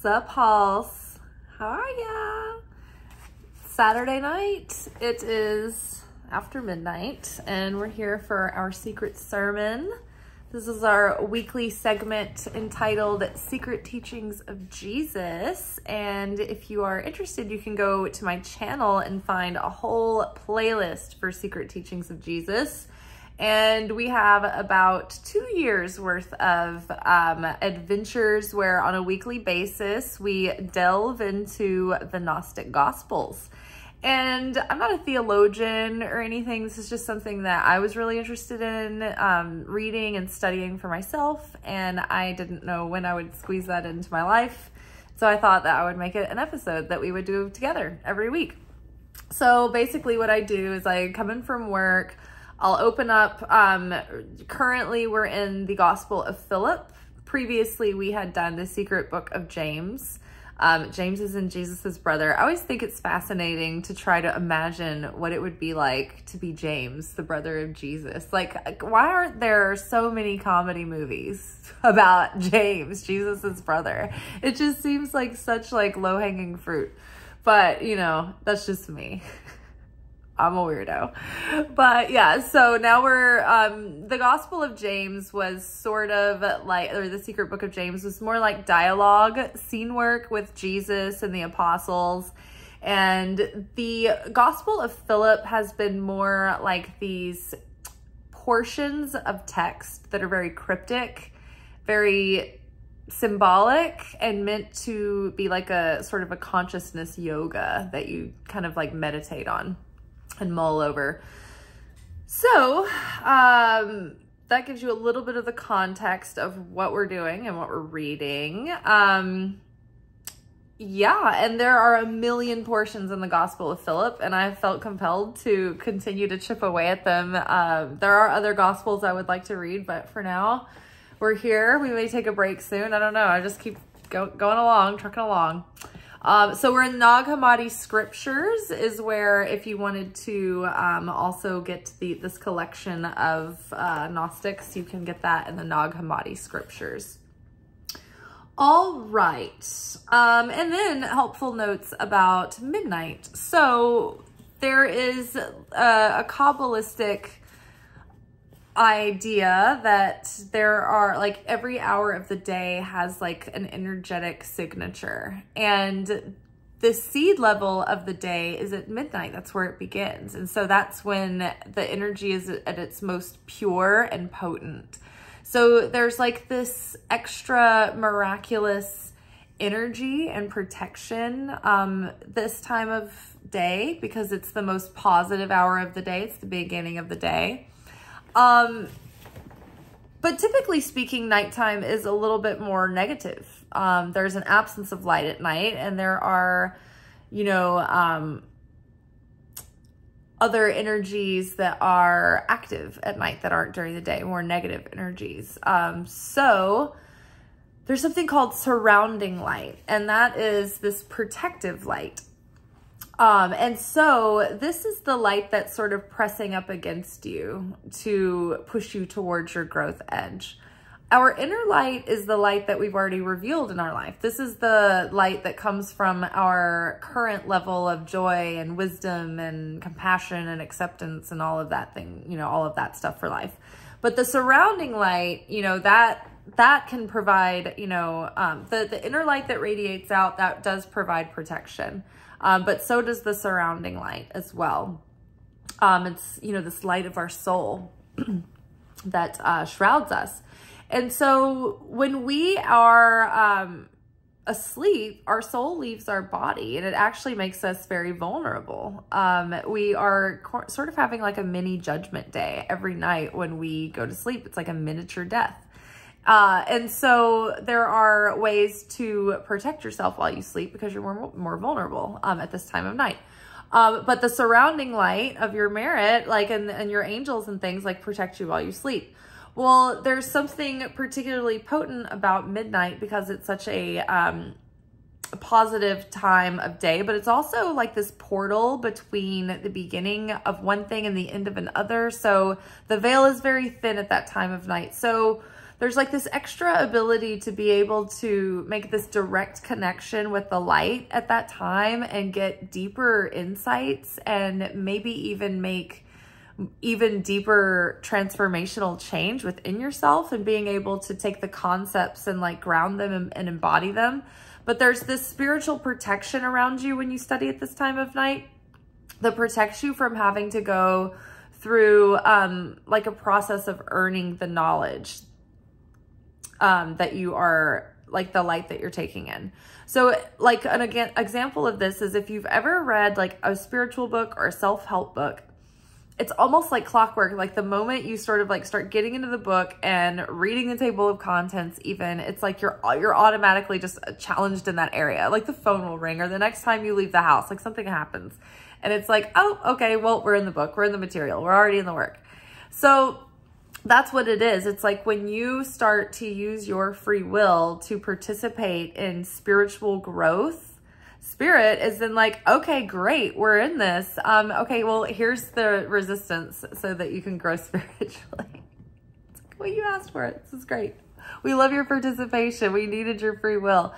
Sup, Halls? How are ya? Saturday night. It is after midnight, and we're here for our secret sermon. This is our weekly segment entitled Secret Teachings of Jesus. And if you are interested, you can go to my channel and find a whole playlist for Secret Teachings of Jesus. And we have about two years worth of um, adventures where, on a weekly basis, we delve into the Gnostic Gospels. And I'm not a theologian or anything. This is just something that I was really interested in um, reading and studying for myself. And I didn't know when I would squeeze that into my life. So I thought that I would make it an episode that we would do together every week. So basically, what I do is I come in from work. I'll open up, um, currently we're in the Gospel of Philip. Previously, we had done the secret book of James. Um, James is in Jesus's brother. I always think it's fascinating to try to imagine what it would be like to be James, the brother of Jesus. Like, why aren't there so many comedy movies about James, Jesus's brother? It just seems like such like low hanging fruit. But, you know, that's just me. I'm a weirdo. But yeah, so now we're, um, the Gospel of James was sort of like, or the Secret Book of James was more like dialogue, scene work with Jesus and the apostles. And the Gospel of Philip has been more like these portions of text that are very cryptic, very symbolic and meant to be like a sort of a consciousness yoga that you kind of like meditate on and mull over. So, um, that gives you a little bit of the context of what we're doing and what we're reading. Um, yeah, and there are a million portions in the Gospel of Philip, and I felt compelled to continue to chip away at them. Um, there are other Gospels I would like to read, but for now, we're here. We may take a break soon. I don't know. I just keep go, going along, trucking along. Um, so we're in Nag Hammadi Scriptures is where if you wanted to um, also get the this collection of uh, Gnostics, you can get that in the Nag Hammadi Scriptures. All right. Um, and then helpful notes about midnight. So there is a, a Kabbalistic idea that there are like every hour of the day has like an energetic signature. And the seed level of the day is at midnight. That's where it begins. And so that's when the energy is at its most pure and potent. So there's like this extra miraculous energy and protection um this time of day because it's the most positive hour of the day. It's the beginning of the day um, but typically speaking, nighttime is a little bit more negative. Um, there's an absence of light at night and there are, you know, um, other energies that are active at night that aren't during the day, more negative energies. Um, so there's something called surrounding light, and that is this protective light. Um, and so this is the light that's sort of pressing up against you to push you towards your growth edge. Our inner light is the light that we've already revealed in our life. This is the light that comes from our current level of joy and wisdom and compassion and acceptance and all of that thing, you know, all of that stuff for life. But the surrounding light, you know, that that can provide, you know, um, the, the inner light that radiates out, that does provide protection um, but so does the surrounding light as well. Um, it's, you know, this light of our soul that uh, shrouds us. And so when we are um, asleep, our soul leaves our body and it actually makes us very vulnerable. Um, we are sort of having like a mini judgment day every night when we go to sleep. It's like a miniature death. Uh, and so there are ways to protect yourself while you sleep because you're more, more vulnerable um, at this time of night. Um, but the surrounding light of your merit, like, and, and your angels and things, like, protect you while you sleep. Well, there's something particularly potent about midnight because it's such a, um, a positive time of day, but it's also like this portal between the beginning of one thing and the end of another. So the veil is very thin at that time of night. So there's like this extra ability to be able to make this direct connection with the light at that time and get deeper insights and maybe even make even deeper transformational change within yourself and being able to take the concepts and like ground them and, and embody them. But there's this spiritual protection around you when you study at this time of night that protects you from having to go through um, like a process of earning the knowledge um, that you are like the light that you're taking in. So like an again, example of this is if you've ever read like a spiritual book or a self-help book, it's almost like clockwork. Like the moment you sort of like start getting into the book and reading the table of contents, even it's like you're you're automatically just challenged in that area. Like the phone will ring, or the next time you leave the house, like something happens, and it's like, oh, okay, well we're in the book, we're in the material, we're already in the work. So that's what it is. It's like when you start to use your free will to participate in spiritual growth spirit is then like, okay, great, we're in this. Um, okay, well, here's the resistance so that you can grow spiritually. it's like, well, you asked for it. This is great. We love your participation. We needed your free will.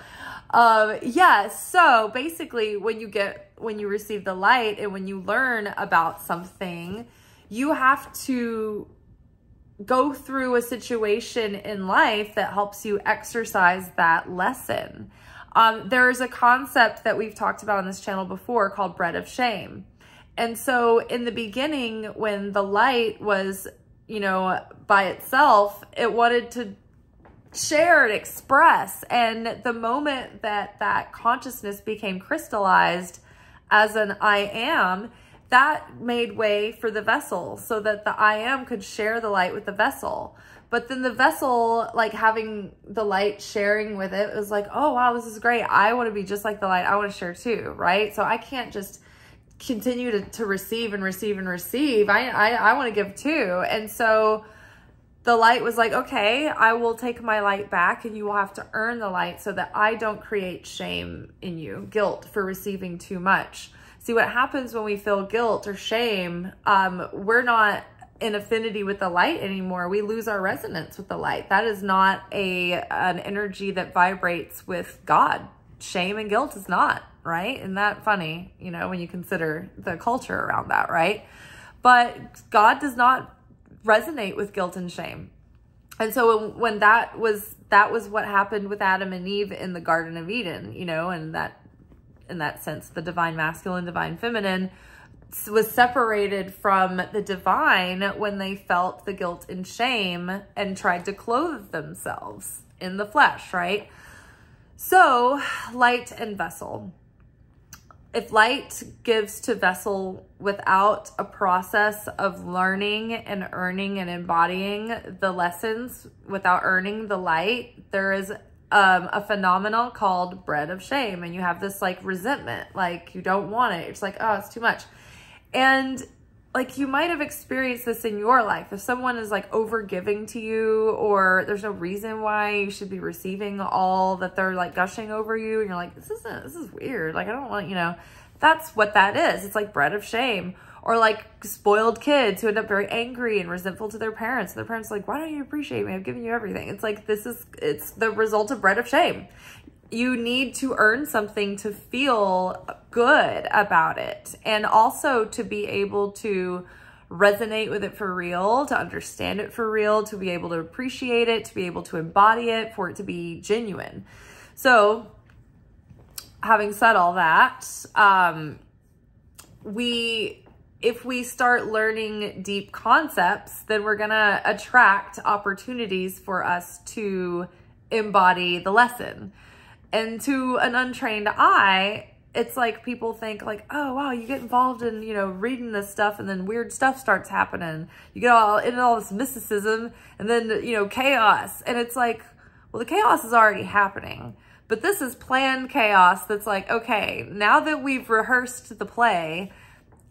Um, yeah, so basically when you get, when you receive the light and when you learn about something, you have to go through a situation in life that helps you exercise that lesson. Um, there's a concept that we've talked about on this channel before called bread of shame. And so in the beginning, when the light was, you know, by itself, it wanted to share and express. And the moment that that consciousness became crystallized as an I am, that made way for the vessel so that the I am could share the light with the vessel. But then the vessel, like having the light sharing with it was like, oh, wow, this is great. I want to be just like the light. I want to share too, right? So I can't just continue to, to receive and receive and receive. I, I, I want to give too. And so the light was like, okay, I will take my light back and you will have to earn the light so that I don't create shame in you, guilt for receiving too much. See, what happens when we feel guilt or shame, um, we're not in affinity with the light anymore. We lose our resonance with the light. That is not a an energy that vibrates with God. Shame and guilt is not, right? Isn't that funny, you know, when you consider the culture around that, right? But God does not resonate with guilt and shame. And so when that was that was what happened with Adam and Eve in the Garden of Eden, you know, and that in that sense, the divine masculine, divine feminine was separated from the divine when they felt the guilt and shame and tried to clothe themselves in the flesh, right? So, light and vessel. If light gives to vessel without a process of learning and earning and embodying the lessons without earning the light, there is um, a phenomenon called bread of shame. And you have this like resentment, like you don't want it. It's like, oh, it's too much. And like you might have experienced this in your life. If someone is like over giving to you or there's no reason why you should be receiving all that they're like gushing over you and you're like, this isn't, this is weird. Like, I don't want, you know, that's what that is. It's like bread of shame or like spoiled kids who end up very angry and resentful to their parents. And Their parents are like, why don't you appreciate me? I've given you everything. It's like, this is, it's the result of bread of shame you need to earn something to feel good about it and also to be able to resonate with it for real, to understand it for real, to be able to appreciate it, to be able to embody it, for it to be genuine. So, having said all that, um, we if we start learning deep concepts, then we're going to attract opportunities for us to embody the lesson. And to an untrained eye, it's like people think like, oh, wow, you get involved in, you know, reading this stuff and then weird stuff starts happening. You get all into all this mysticism and then, you know, chaos. And it's like, well, the chaos is already happening. But this is planned chaos that's like, okay, now that we've rehearsed the play,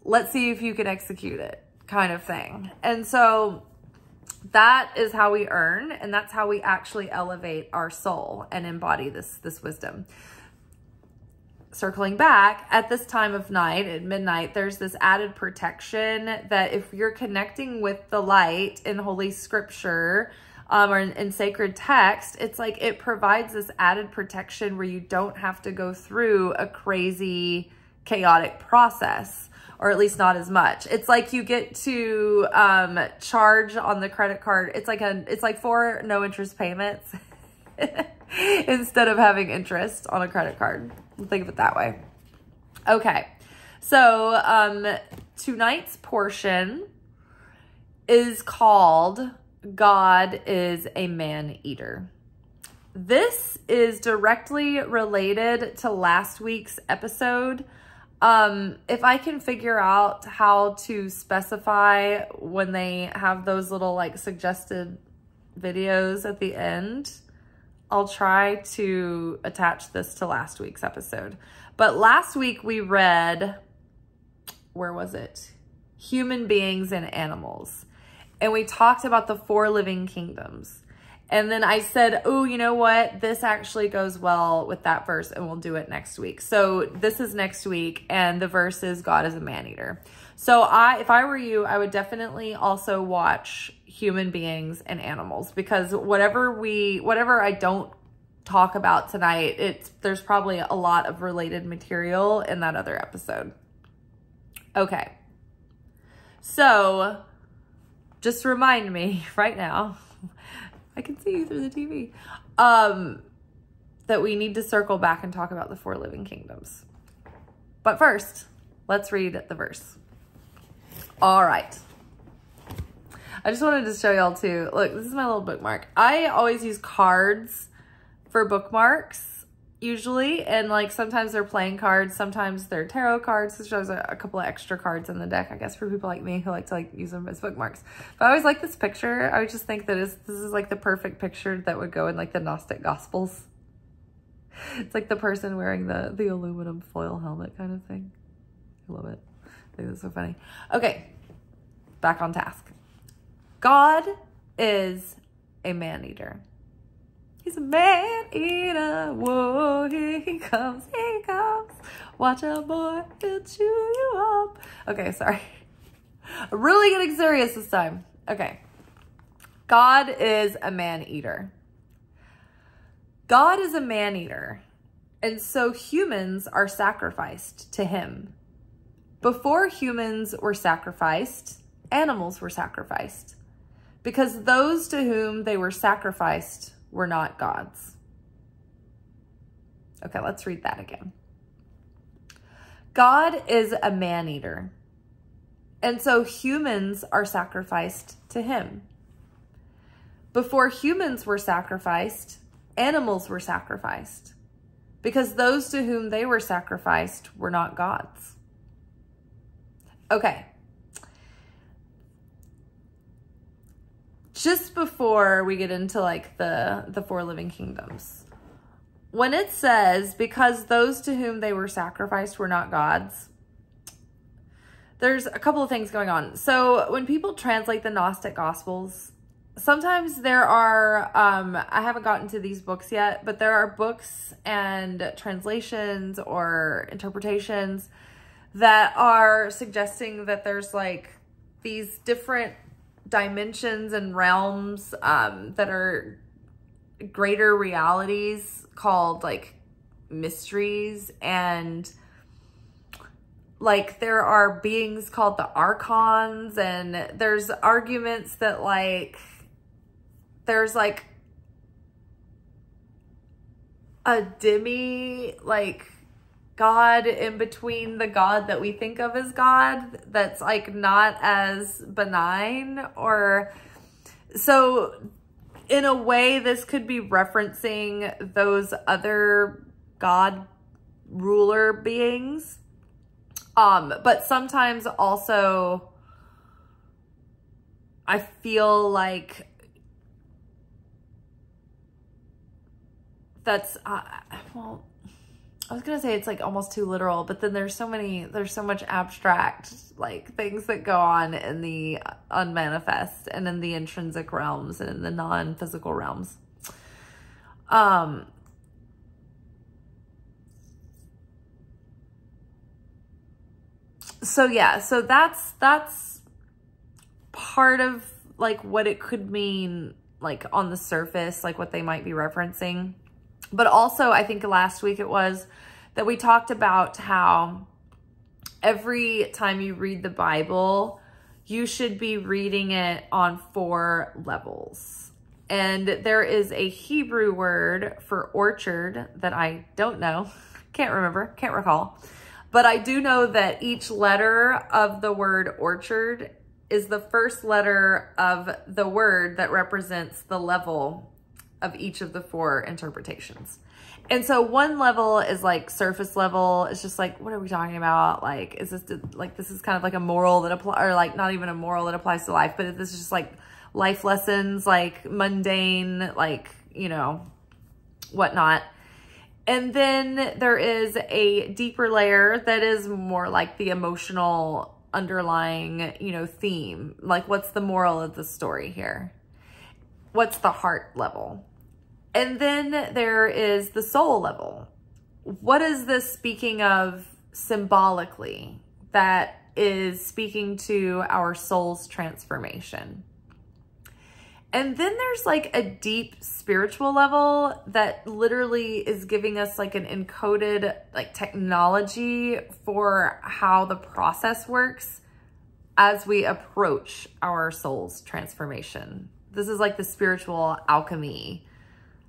let's see if you can execute it kind of thing. And so that is how we earn and that's how we actually elevate our soul and embody this this wisdom circling back at this time of night at midnight there's this added protection that if you're connecting with the light in holy scripture um, or in, in sacred text, it's like it provides this added protection where you don't have to go through a crazy, chaotic process or at least not as much. It's like you get to um, charge on the credit card. It's like a, it's like four no interest payments instead of having interest on a credit card. Think of it that way. Okay. So, um, tonight's portion is called God is a Man Eater. This is directly related to last week's episode. Um, if I can figure out how to specify when they have those little like suggested videos at the end, I'll try to attach this to last week's episode. But last week we read, where was it? Human beings and animals. And we talked about the four living kingdoms. And then I said, oh, you know what? This actually goes well with that verse and we'll do it next week. So this is next week and the verse is God is a man eater. So I, if I were you, I would definitely also watch human beings and animals because whatever we, whatever I don't talk about tonight, it's, there's probably a lot of related material in that other episode. Okay. So just remind me right now, I can see you through the TV, um, that we need to circle back and talk about the four living kingdoms. But first, let's read the verse. All right. I just wanted to show y'all too. Look, this is my little bookmark. I always use cards for bookmarks usually. And like sometimes they're playing cards, sometimes they're tarot cards. So there's a, a, couple of extra cards in the deck, I guess, for people like me who like to like use them as bookmarks. But I always like this picture. I just think that is this is like the perfect picture that would go in like the Gnostic Gospels. It's like the person wearing the, the aluminum foil helmet kind of thing. I love it. I think that's so funny. Okay, back on task. God is a man eater. He's a man eater. Whoa, here he comes, here he comes. Watch out, boy, he'll chew you up. Okay, sorry. I'm really getting serious this time. Okay. God is a man eater. God is a man eater. And so humans are sacrificed to him. Before humans were sacrificed, animals were sacrificed because those to whom they were sacrificed were not gods. Okay, let's read that again. God is a man eater. And so humans are sacrificed to him. Before humans were sacrificed, animals were sacrificed because those to whom they were sacrificed were not gods. Okay, just before we get into like the the four living kingdoms. When it says because those to whom they were sacrificed were not gods there's a couple of things going on. So when people translate the gnostic gospels sometimes there are um i haven't gotten to these books yet but there are books and translations or interpretations that are suggesting that there's like these different dimensions and realms um, that are greater realities called like mysteries. And like there are beings called the archons and there's arguments that like there's like a demi like God in between the God that we think of as God that's like not as benign or so in a way this could be referencing those other God ruler beings. Um but sometimes also I feel like that's uh, well I was gonna say it's like almost too literal, but then there's so many, there's so much abstract like things that go on in the unmanifest and in the intrinsic realms and in the non-physical realms. Um, so yeah, so that's, that's part of like what it could mean like on the surface, like what they might be referencing. But also, I think last week it was that we talked about how every time you read the Bible, you should be reading it on four levels. And there is a Hebrew word for orchard that I don't know, can't remember, can't recall. But I do know that each letter of the word orchard is the first letter of the word that represents the level of each of the four interpretations. And so one level is like surface level. It's just like, what are we talking about? Like, is this like, this is kind of like a moral that apply or like not even a moral that applies to life, but this is just like life lessons, like mundane, like, you know, whatnot. And then there is a deeper layer that is more like the emotional underlying, you know, theme. Like what's the moral of the story here? What's the heart level? And then there is the soul level. What is this speaking of symbolically that is speaking to our soul's transformation? And then there's like a deep spiritual level that literally is giving us like an encoded like technology for how the process works as we approach our soul's transformation. This is like the spiritual alchemy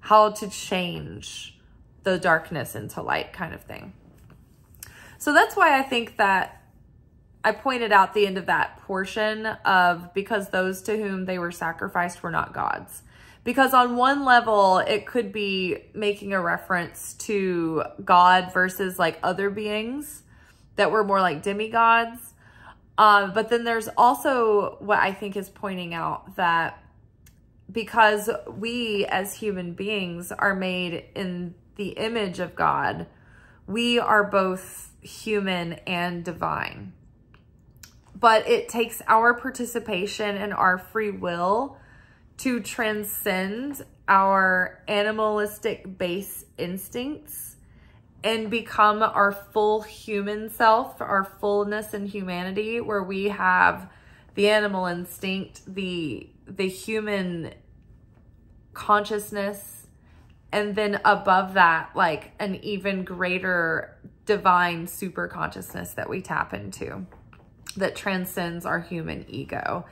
how to change the darkness into light kind of thing. So that's why I think that I pointed out the end of that portion of because those to whom they were sacrificed were not gods. Because on one level, it could be making a reference to God versus like other beings that were more like demigods. Um, but then there's also what I think is pointing out that because we as human beings are made in the image of God, we are both human and divine. But it takes our participation and our free will to transcend our animalistic base instincts and become our full human self, our fullness and humanity, where we have the animal instinct, the the human consciousness and then above that like an even greater divine super consciousness that we tap into that transcends our human ego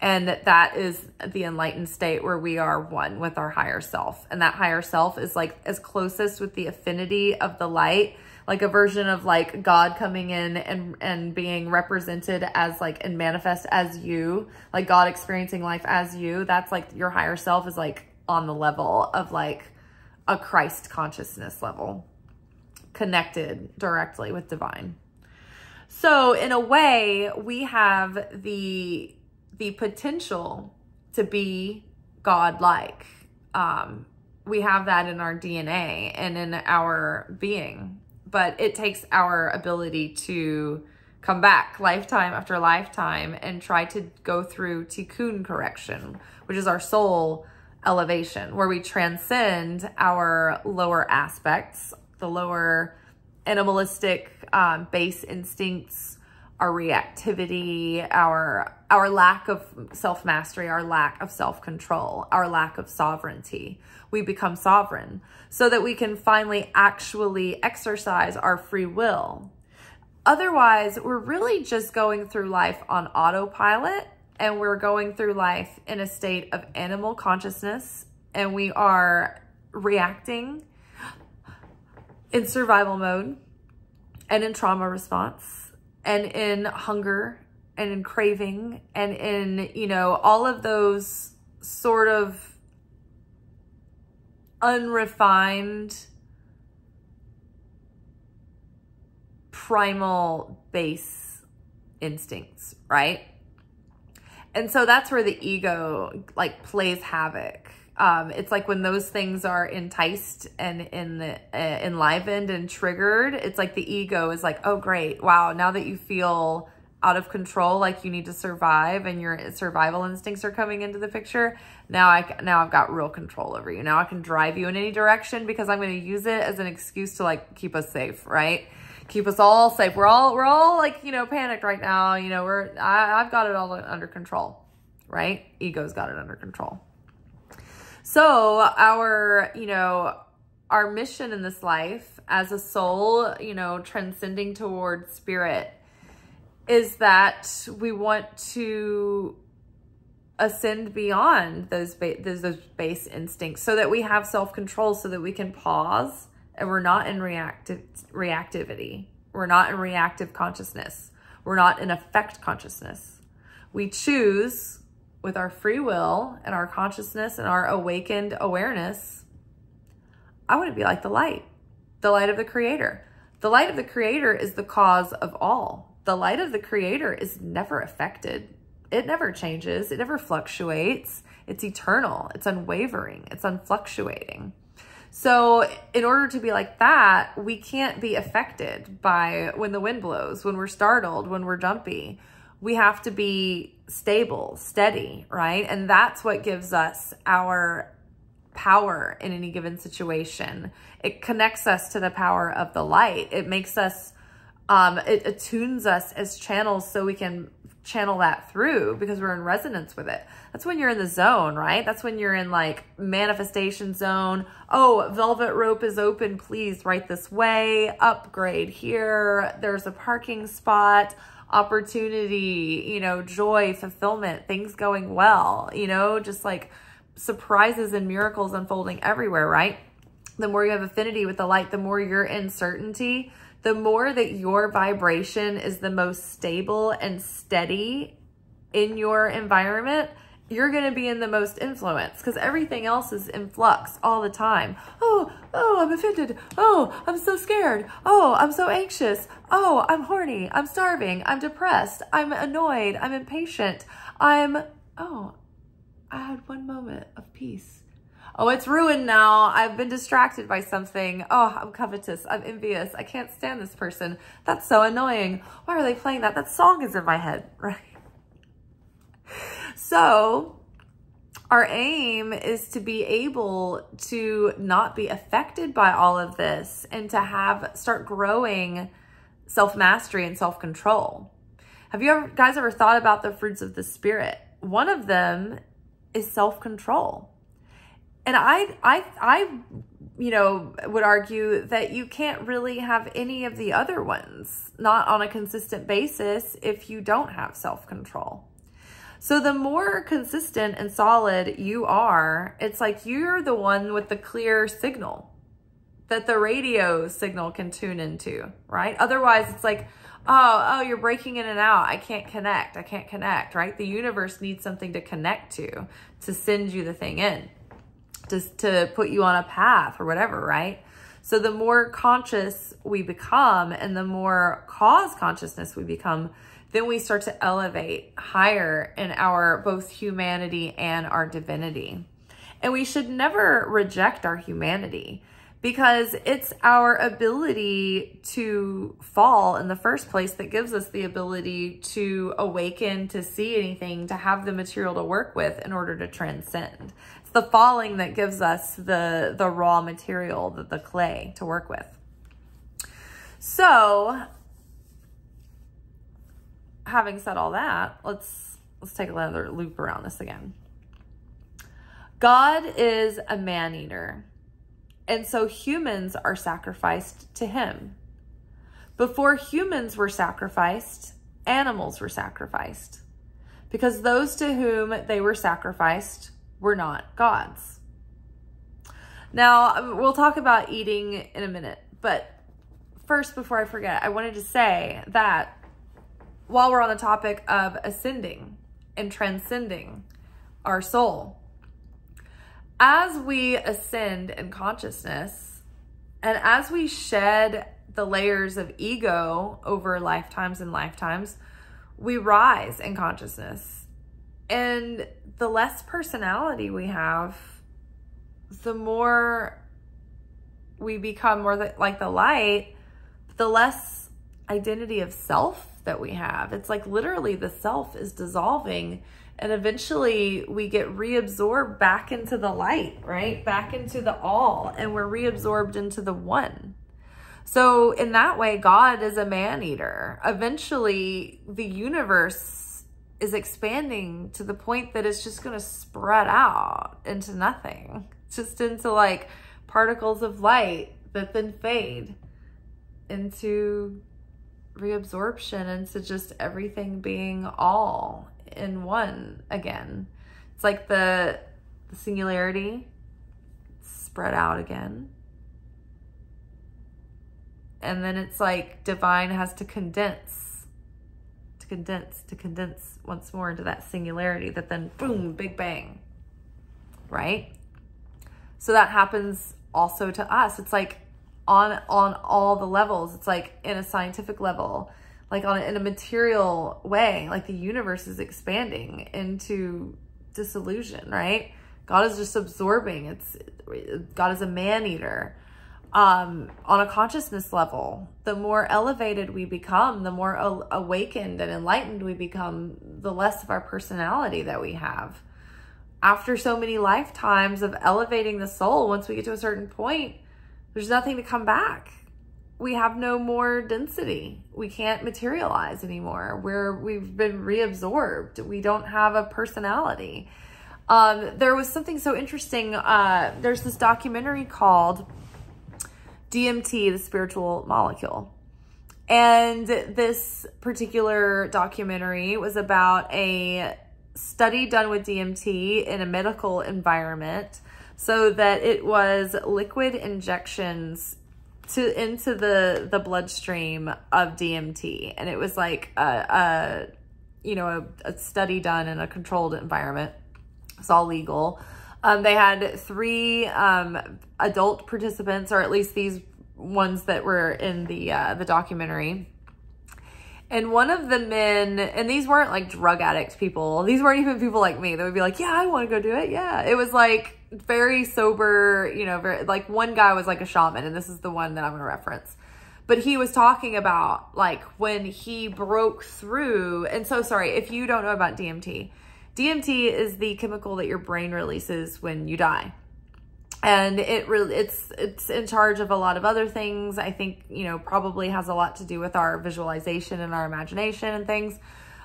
and that is the enlightened state where we are one with our higher self. And that higher self is like as closest with the affinity of the light like a version of like God coming in and and being represented as like and manifest as you, like God experiencing life as you. That's like your higher self is like on the level of like a Christ consciousness level, connected directly with divine. So in a way, we have the the potential to be God-like. Um, we have that in our DNA and in our being but it takes our ability to come back lifetime after lifetime and try to go through tikkun correction, which is our soul elevation, where we transcend our lower aspects, the lower animalistic um, base instincts, our reactivity, our our lack of self-mastery, our lack of self-control, our lack of sovereignty. We become sovereign so that we can finally actually exercise our free will. Otherwise, we're really just going through life on autopilot and we're going through life in a state of animal consciousness and we are reacting in survival mode and in trauma response and in hunger and in craving and in, you know, all of those sort of unrefined primal base instincts, right? And so that's where the ego like plays havoc. Um, it's like when those things are enticed and in the, uh, enlivened and triggered, it's like the ego is like, oh, great. Wow. Now that you feel out of control, like you need to survive and your survival instincts are coming into the picture. Now I, now I've got real control over you. Now I can drive you in any direction because I'm going to use it as an excuse to like keep us safe. Right keep us all safe. We're all, we're all like, you know, panicked right now. You know, we're, I, I've got it all under control, right? Ego's got it under control. So our, you know, our mission in this life as a soul, you know, transcending towards spirit is that we want to ascend beyond those, those, those base instincts so that we have self-control so that we can pause and we're not in reactive reactivity. We're not in reactive consciousness. We're not in effect consciousness. We choose with our free will and our consciousness and our awakened awareness. I want to be like the light, the light of the creator. The light of the creator is the cause of all. The light of the creator is never affected. It never changes. It never fluctuates. It's eternal. It's unwavering. It's unfluctuating. So in order to be like that, we can't be affected by when the wind blows, when we're startled, when we're jumpy. We have to be stable, steady, right? And that's what gives us our power in any given situation. It connects us to the power of the light. It makes us, um, it attunes us as channels so we can channel that through because we're in resonance with it. That's when you're in the zone, right? That's when you're in like manifestation zone. Oh, velvet rope is open. Please right this way. Upgrade here. There's a parking spot. Opportunity, you know, joy, fulfillment, things going well, you know, just like surprises and miracles unfolding everywhere, right? The more you have affinity with the light, the more you're in certainty the more that your vibration is the most stable and steady in your environment, you're going to be in the most influence because everything else is in flux all the time. Oh, oh, I'm offended. Oh, I'm so scared. Oh, I'm so anxious. Oh, I'm horny. I'm starving. I'm depressed. I'm annoyed. I'm impatient. I'm, oh, I had one moment of peace. Oh, it's ruined now. I've been distracted by something. Oh, I'm covetous. I'm envious. I can't stand this person. That's so annoying. Why are they playing that? That song is in my head, right? So our aim is to be able to not be affected by all of this and to have start growing self-mastery and self-control. Have you ever, guys ever thought about the fruits of the spirit? One of them is self-control. And I, I, I, you know, would argue that you can't really have any of the other ones, not on a consistent basis, if you don't have self-control. So the more consistent and solid you are, it's like you're the one with the clear signal that the radio signal can tune into, right? Otherwise, it's like, oh, oh, you're breaking in and out. I can't connect. I can't connect, right? The universe needs something to connect to, to send you the thing in to, to put you on a path or whatever, right? So the more conscious we become and the more cause consciousness we become, then we start to elevate higher in our both humanity and our divinity. And we should never reject our humanity because it's our ability to fall in the first place that gives us the ability to awaken, to see anything, to have the material to work with in order to transcend. It's the falling that gives us the, the raw material, the, the clay to work with. So, having said all that, let's let's take another loop around this again. God is a man eater. And so humans are sacrificed to him. Before humans were sacrificed, animals were sacrificed because those to whom they were sacrificed were not gods. Now, we'll talk about eating in a minute, but first, before I forget, I wanted to say that while we're on the topic of ascending and transcending our soul, as we ascend in consciousness and as we shed the layers of ego over lifetimes and lifetimes, we rise in consciousness. And the less personality we have, the more we become more like the light, the less identity of self that we have. It's like literally the self is dissolving and eventually we get reabsorbed back into the light, right? Back into the all, and we're reabsorbed into the one. So, in that way, God is a man eater. Eventually, the universe is expanding to the point that it's just going to spread out into nothing, just into like particles of light that then fade into reabsorption, into just everything being all in one again. It's like the, the singularity spread out again. And then it's like divine has to condense, to condense, to condense once more into that singularity that then boom, big bang, right? So that happens also to us. It's like on on all the levels. It's like in a scientific level, like on in a material way, like the universe is expanding into disillusion, right? God is just absorbing. It's God is a man eater. Um, on a consciousness level, the more elevated we become, the more awakened and enlightened we become, the less of our personality that we have. After so many lifetimes of elevating the soul, once we get to a certain point, there's nothing to come back. We have no more density. We can't materialize anymore. We're, we've been reabsorbed. We don't have a personality. Um, there was something so interesting. Uh, there's this documentary called DMT, the spiritual molecule. And this particular documentary was about a study done with DMT in a medical environment so that it was liquid injections to into the the bloodstream of DMT and it was like a, a you know a, a, study done in a controlled environment it's all legal um, they had three um, adult participants or at least these ones that were in the uh, the documentary and one of the men, and these weren't like drug addict people. These weren't even people like me that would be like, yeah, I want to go do it. Yeah. It was like very sober, you know, very, like one guy was like a shaman, and this is the one that I'm going to reference. But he was talking about like when he broke through. And so, sorry, if you don't know about DMT, DMT is the chemical that your brain releases when you die and it really it's it's in charge of a lot of other things i think you know probably has a lot to do with our visualization and our imagination and things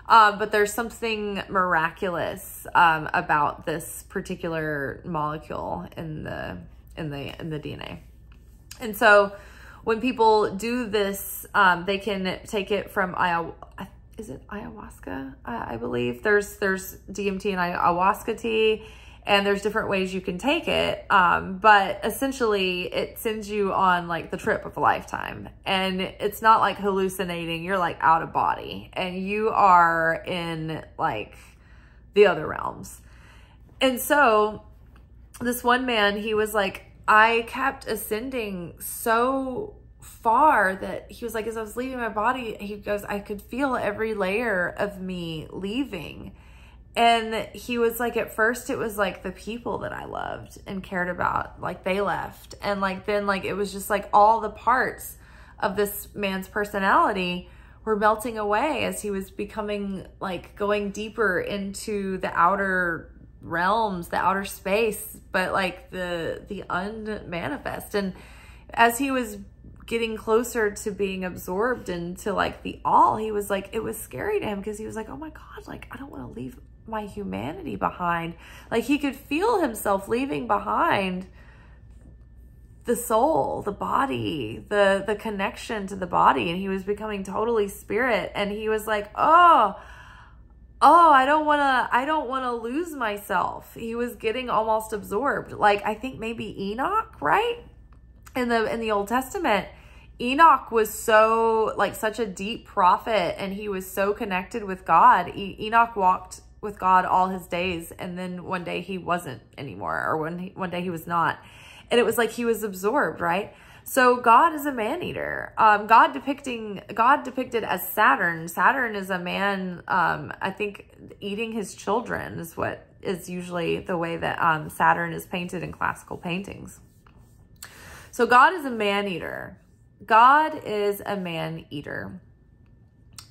um, but there's something miraculous um, about this particular molecule in the in the in the dna and so when people do this um, they can take it from is it ayahuasca? I, I believe there's there's dmt and ayahuasca tea and there's different ways you can take it. Um, but essentially it sends you on like the trip of a lifetime and it's not like hallucinating. You're like out of body and you are in like the other realms. And so this one man, he was like, I kept ascending so far that he was like, as I was leaving my body, he goes, I could feel every layer of me leaving and he was like, at first it was like the people that I loved and cared about, like they left. And like, then like, it was just like all the parts of this man's personality were melting away as he was becoming like going deeper into the outer realms, the outer space, but like the, the unmanifest. And as he was getting closer to being absorbed into like the all, he was like, it was scary to him because he was like, oh my God, like, I don't want to leave my humanity behind. Like he could feel himself leaving behind the soul, the body, the the connection to the body and he was becoming totally spirit and he was like, "Oh, oh, I don't want to I don't want to lose myself." He was getting almost absorbed. Like I think maybe Enoch, right? In the in the Old Testament, Enoch was so like such a deep prophet and he was so connected with God. E Enoch walked with God all his days. And then one day he wasn't anymore or one, one day he was not. And it was like he was absorbed, right? So God is a man eater. Um, God depicting God depicted as Saturn. Saturn is a man. Um, I think eating his children is what is usually the way that um, Saturn is painted in classical paintings. So God is a man eater. God is a man eater.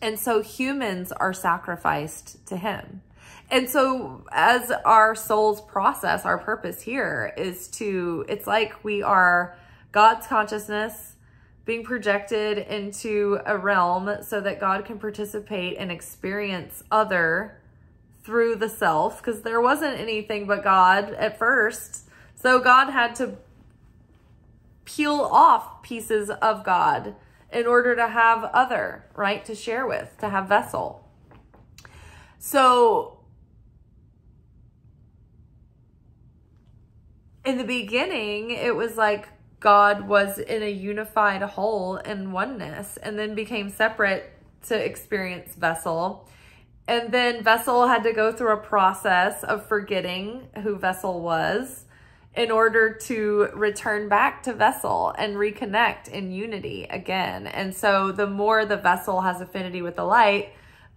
And so humans are sacrificed to him. And so as our souls process, our purpose here is to, it's like we are God's consciousness being projected into a realm so that God can participate and experience other through the self because there wasn't anything but God at first. So God had to peel off pieces of God in order to have other, right, to share with, to have vessel. So in the beginning, it was like God was in a unified whole and oneness and then became separate to experience vessel. And then Vessel had to go through a process of forgetting who Vessel was in order to return back to Vessel and reconnect in unity again. And so the more the vessel has affinity with the light,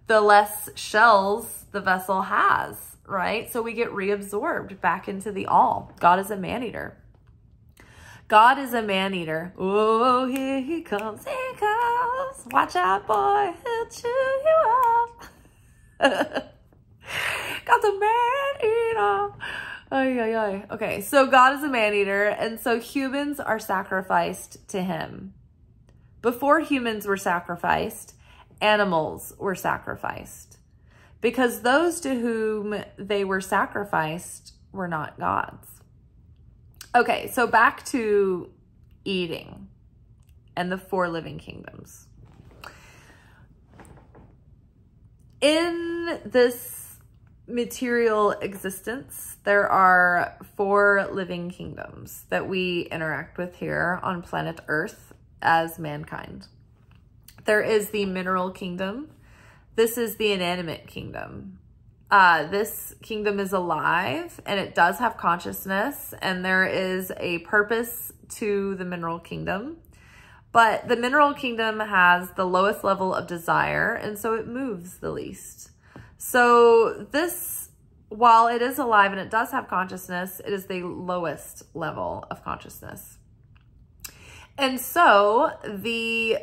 the less shells the vessel has, right? So we get reabsorbed back into the all. God is a man eater. God is a man eater. Oh, here he comes, he comes. Watch out, boy, he'll chew you up. Got the man eater. Ay, ay, ay. Okay, so God is a man eater, and so humans are sacrificed to him. Before humans were sacrificed, animals were sacrificed because those to whom they were sacrificed were not gods. Okay, so back to eating and the four living kingdoms. In this material existence, there are four living kingdoms that we interact with here on planet Earth as mankind. There is the mineral kingdom. This is the inanimate kingdom. Uh, this kingdom is alive and it does have consciousness and there is a purpose to the mineral kingdom. But the mineral kingdom has the lowest level of desire, and so it moves the least. So this, while it is alive and it does have consciousness, it is the lowest level of consciousness. And so the,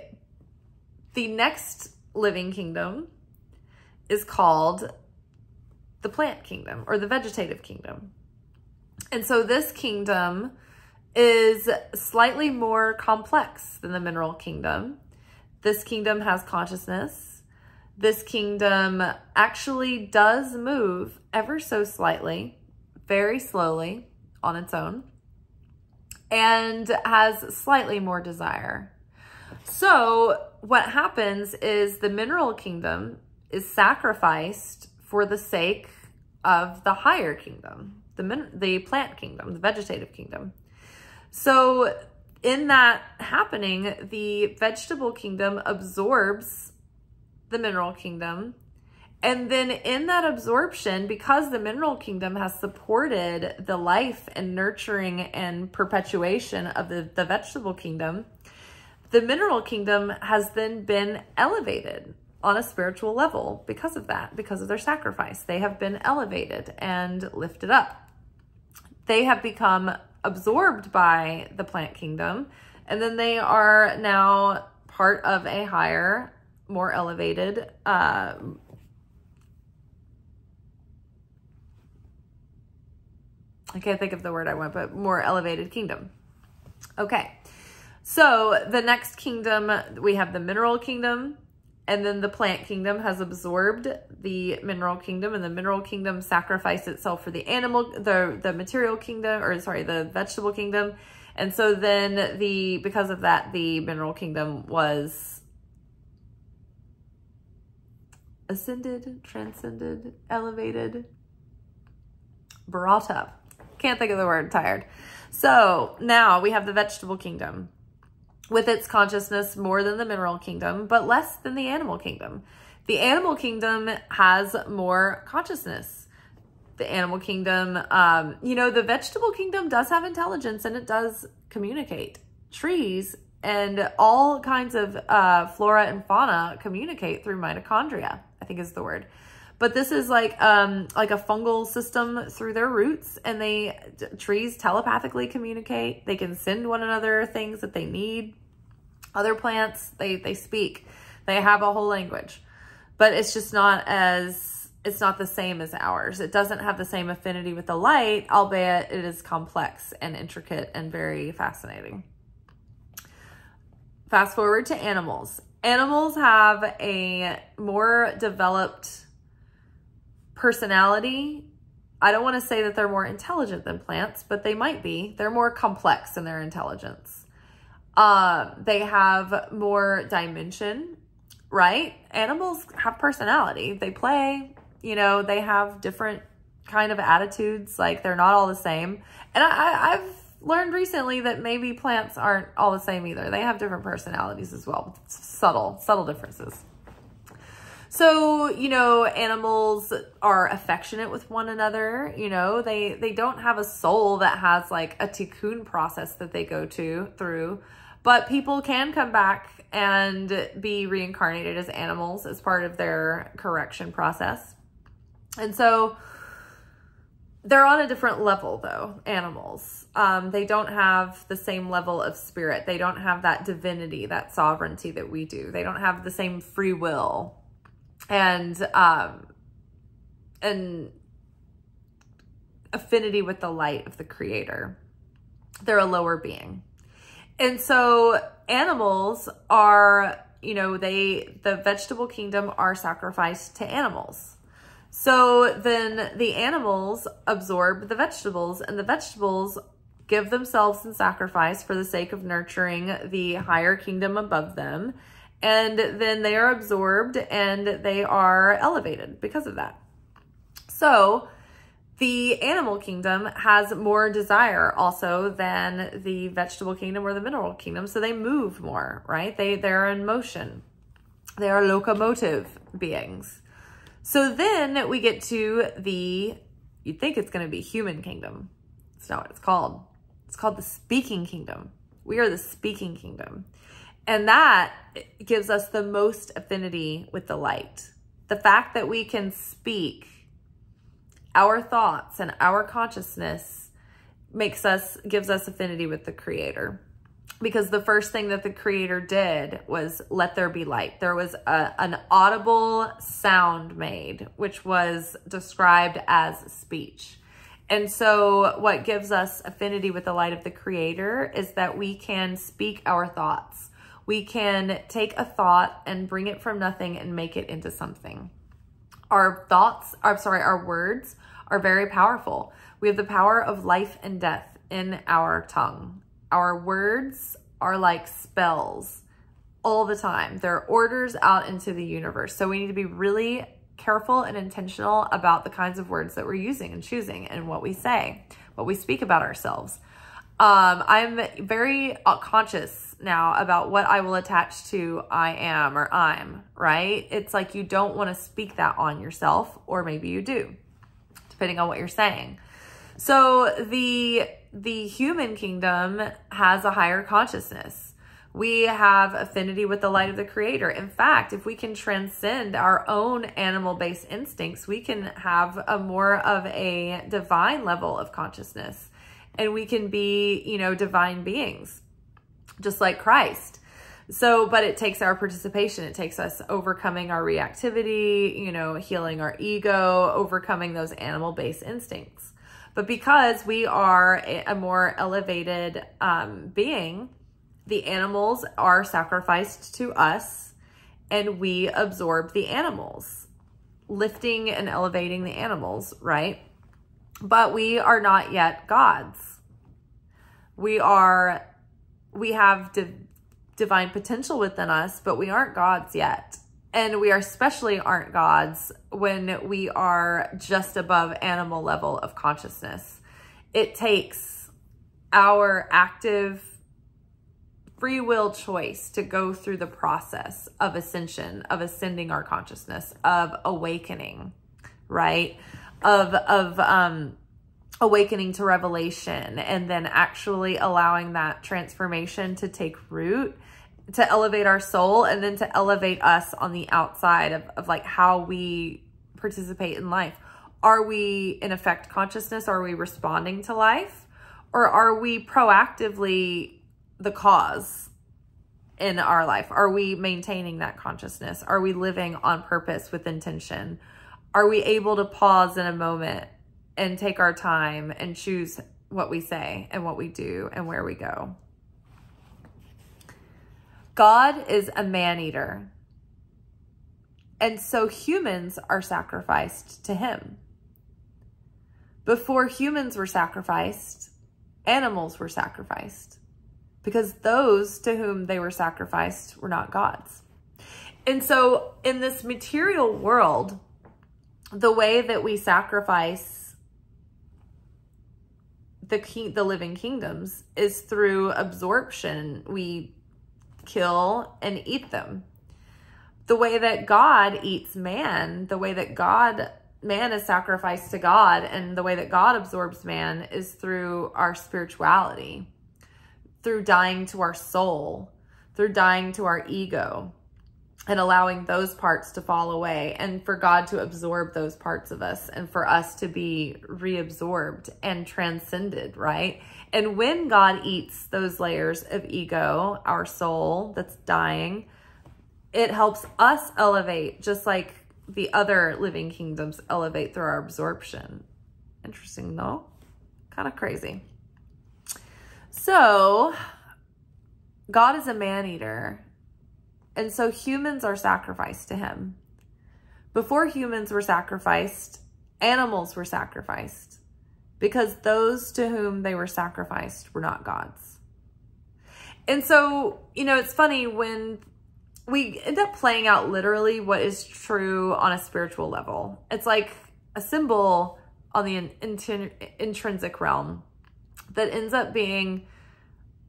the next living kingdom is called the plant kingdom or the vegetative kingdom. And so this kingdom is slightly more complex than the mineral kingdom. This kingdom has consciousness. This kingdom actually does move ever so slightly, very slowly on its own, and has slightly more desire. So what happens is the mineral kingdom is sacrificed for the sake of the higher kingdom, the, the plant kingdom, the vegetative kingdom. So in that happening, the vegetable kingdom absorbs the mineral kingdom. And then in that absorption, because the mineral kingdom has supported the life and nurturing and perpetuation of the, the vegetable kingdom, the mineral kingdom has then been elevated on a spiritual level because of that, because of their sacrifice. They have been elevated and lifted up. They have become absorbed by the plant kingdom. And then they are now part of a higher, more elevated, uh, I can't think of the word I want, but more elevated kingdom. Okay. So the next kingdom, we have the mineral kingdom, and then the plant kingdom has absorbed the mineral kingdom and the mineral kingdom sacrificed itself for the animal, the, the material kingdom, or sorry, the vegetable kingdom. And so then the, because of that, the mineral kingdom was ascended, transcended, elevated, brought up. Can't think of the word, tired. So now we have the vegetable kingdom with its consciousness more than the mineral kingdom, but less than the animal kingdom. The animal kingdom has more consciousness. The animal kingdom, um, you know, the vegetable kingdom does have intelligence and it does communicate. Trees and all kinds of uh, flora and fauna communicate through mitochondria, I think is the word. But this is like um, like a fungal system through their roots, and they trees telepathically communicate. They can send one another things that they need. Other plants, they they speak. They have a whole language, but it's just not as it's not the same as ours. It doesn't have the same affinity with the light, albeit it is complex and intricate and very fascinating. Fast forward to animals. Animals have a more developed personality, I don't want to say that they're more intelligent than plants, but they might be. They're more complex in their intelligence. Uh, they have more dimension, right? Animals have personality. They play, you know, they have different kind of attitudes. Like they're not all the same. And I, I've learned recently that maybe plants aren't all the same either. They have different personalities as well. Subtle, subtle differences. So, you know, animals are affectionate with one another, you know, they they don't have a soul that has like a tikkun process that they go to through, but people can come back and be reincarnated as animals as part of their correction process. And so they're on a different level though, animals. Um, they don't have the same level of spirit. They don't have that divinity, that sovereignty that we do. They don't have the same free will and um, and affinity with the light of the creator. They're a lower being. And so animals are, you know, they, the vegetable kingdom are sacrificed to animals. So then the animals absorb the vegetables and the vegetables give themselves in sacrifice for the sake of nurturing the higher kingdom above them and then they are absorbed and they are elevated because of that. So the animal kingdom has more desire also than the vegetable kingdom or the mineral kingdom. So they move more, right? They, they're in motion. They are locomotive beings. So then we get to the, you'd think it's going to be human kingdom. It's not what it's called. It's called the speaking kingdom. We are the speaking kingdom. And that gives us the most affinity with the light. The fact that we can speak our thoughts and our consciousness makes us, gives us affinity with the creator. Because the first thing that the creator did was let there be light. There was a, an audible sound made, which was described as speech. And so what gives us affinity with the light of the creator is that we can speak our thoughts we can take a thought and bring it from nothing and make it into something. Our thoughts, I'm sorry, our words are very powerful. We have the power of life and death in our tongue. Our words are like spells all the time. They're orders out into the universe. So we need to be really careful and intentional about the kinds of words that we're using and choosing and what we say, what we speak about ourselves. Um, I'm very conscious now about what I will attach to I am or I'm, right? It's like you don't want to speak that on yourself, or maybe you do, depending on what you're saying. So the the human kingdom has a higher consciousness. We have affinity with the light of the creator. In fact, if we can transcend our own animal-based instincts, we can have a more of a divine level of consciousness and we can be, you know, divine beings, just like Christ. So, but it takes our participation. It takes us overcoming our reactivity, you know, healing our ego, overcoming those animal based instincts. But because we are a more elevated um, being, the animals are sacrificed to us and we absorb the animals, lifting and elevating the animals, right? but we are not yet gods. We are, we have div divine potential within us, but we aren't gods yet. And we are especially aren't gods when we are just above animal level of consciousness. It takes our active free will choice to go through the process of ascension, of ascending our consciousness, of awakening, right? of of um awakening to revelation and then actually allowing that transformation to take root to elevate our soul and then to elevate us on the outside of, of like how we participate in life. Are we in effect consciousness? Are we responding to life? Or are we proactively the cause in our life? Are we maintaining that consciousness? Are we living on purpose with intention? Are we able to pause in a moment and take our time and choose what we say and what we do and where we go? God is a man eater. And so humans are sacrificed to him. Before humans were sacrificed, animals were sacrificed because those to whom they were sacrificed were not gods. And so in this material world, the way that we sacrifice the king, the living kingdoms is through absorption. We kill and eat them. The way that God eats man, the way that God man is sacrificed to God and the way that God absorbs man is through our spirituality, through dying to our soul, through dying to our ego and allowing those parts to fall away and for God to absorb those parts of us and for us to be reabsorbed and transcended, right? And when God eats those layers of ego, our soul that's dying, it helps us elevate just like the other living kingdoms elevate through our absorption. Interesting, though. Kind of crazy. So, God is a man eater, and so humans are sacrificed to him. Before humans were sacrificed, animals were sacrificed because those to whom they were sacrificed were not gods. And so, you know, it's funny when we end up playing out literally what is true on a spiritual level. It's like a symbol on the in, in, intrinsic realm that ends up being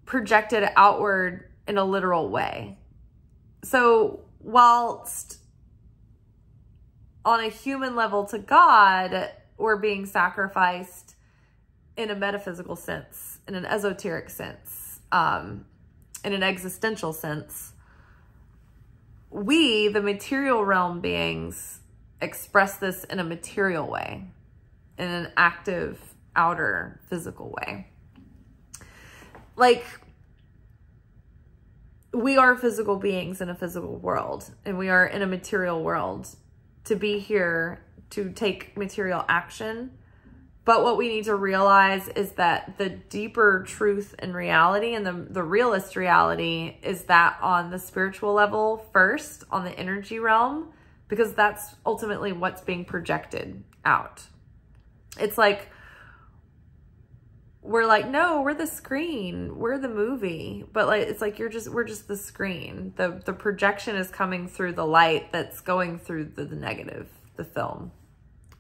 projected outward in a literal way. So, whilst on a human level to God, we're being sacrificed in a metaphysical sense, in an esoteric sense, um, in an existential sense we, the material realm beings, express this in a material way, in an active, outer, physical way. Like, we are physical beings in a physical world, and we are in a material world. To be here to take material action but what we need to realize is that the deeper truth and reality and the, the realist reality is that on the spiritual level first, on the energy realm, because that's ultimately what's being projected out. It's like, we're like, no, we're the screen. We're the movie. But like, it's like, you're just, we're just the screen. The, the projection is coming through the light that's going through the, the negative, the film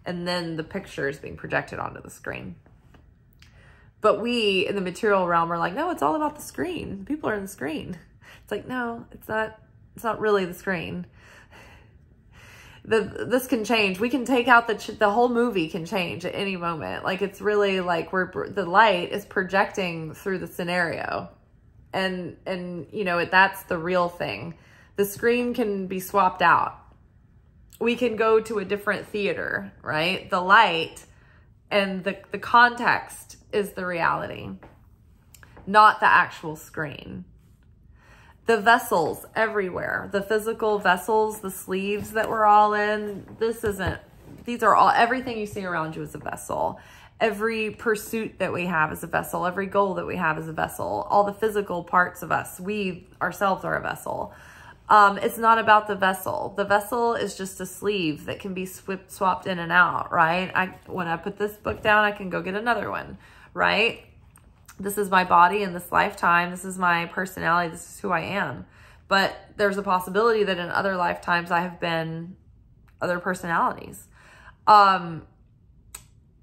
and then the picture is being projected onto the screen. But we in the material realm are like, no, it's all about the screen. People are in the screen. It's like, no, it's not, it's not really the screen. The, this can change. We can take out the, the whole movie can change at any moment. Like it's really like we're, the light is projecting through the scenario and, and you know, that's the real thing. The screen can be swapped out we can go to a different theater, right? The light and the, the context is the reality, not the actual screen. The vessels everywhere, the physical vessels, the sleeves that we're all in, this isn't, these are all, everything you see around you is a vessel. Every pursuit that we have is a vessel. Every goal that we have is a vessel. All the physical parts of us, we ourselves are a vessel. Um, it's not about the vessel. The vessel is just a sleeve that can be sw swapped in and out, right? I When I put this book down, I can go get another one, right? This is my body in this lifetime. This is my personality. This is who I am. But there's a possibility that in other lifetimes I have been other personalities. Um,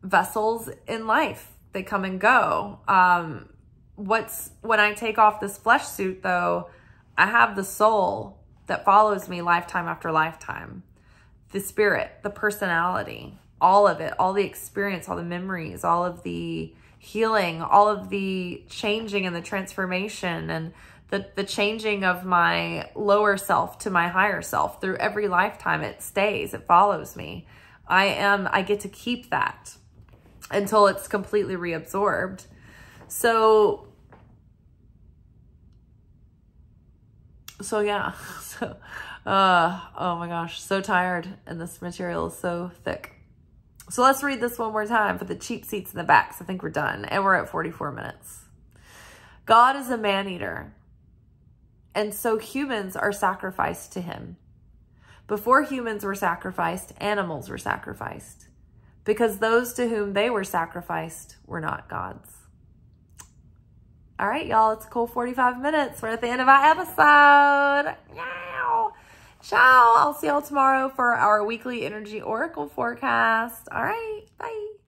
vessels in life, they come and go. Um, what's when I take off this flesh suit though, I have the soul that follows me lifetime after lifetime, the spirit, the personality, all of it, all the experience, all the memories, all of the healing, all of the changing and the transformation and the, the changing of my lower self to my higher self through every lifetime. It stays, it follows me. I am, I get to keep that until it's completely reabsorbed. So so yeah, so, uh, oh my gosh, so tired and this material is so thick. So let's read this one more time for the cheap seats in the back. So I think we're done and we're at 44 minutes. God is a man eater and so humans are sacrificed to him. Before humans were sacrificed, animals were sacrificed because those to whom they were sacrificed were not gods. All right, y'all, it's a cool 45 minutes. We're at the end of our episode. Ciao. Ciao. I'll see y'all tomorrow for our weekly energy oracle forecast. All right, bye.